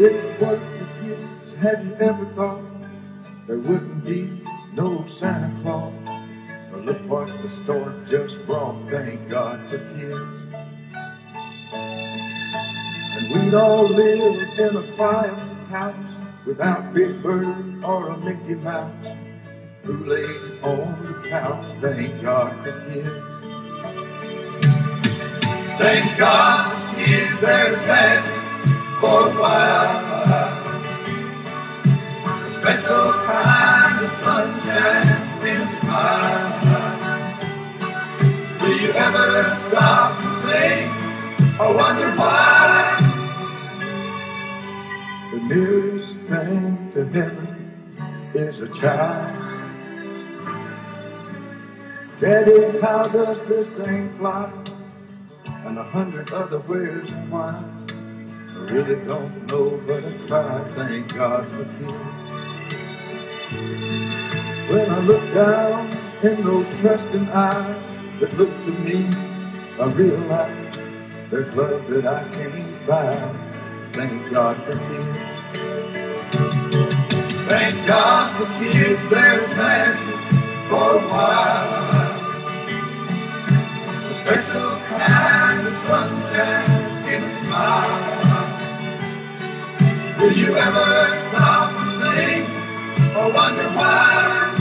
If it weren't for kids, have you ever thought there wouldn't be no Santa Claus? Well, look what the store just brought, thank God for kids. And we'd all live in a quiet house without Big Bird or a Mickey Mouse Kool-Aid on the couch, thank God for kids. Thank God for kids, there's magic for a while. A special kind of sunshine in a smile. Do you ever stop and think or wonder why? The nearest thing to heaven is a child. Daddy, how does this thing fly? And a hundred other and why. I really don't know, but I try. Thank God for kids. When I look down in those trusting eyes that look to me, I realize there's love that I can't buy. Thank God for kids. Thank God for kids, there's magic for a while. A special kind of sunshine in a smile. Do you ever stop and think or wonder why?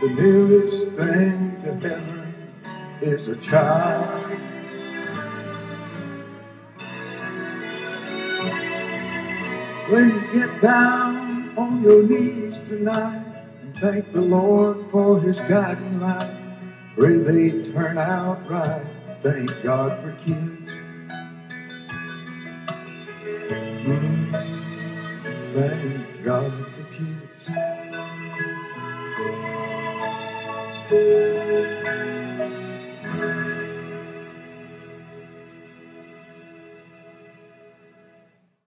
The nearest thing to heaven is a child. When you get down on your knees tonight and thank the Lord for his guiding light, pray they turn out right. Thank God for kids. Thank God for kids.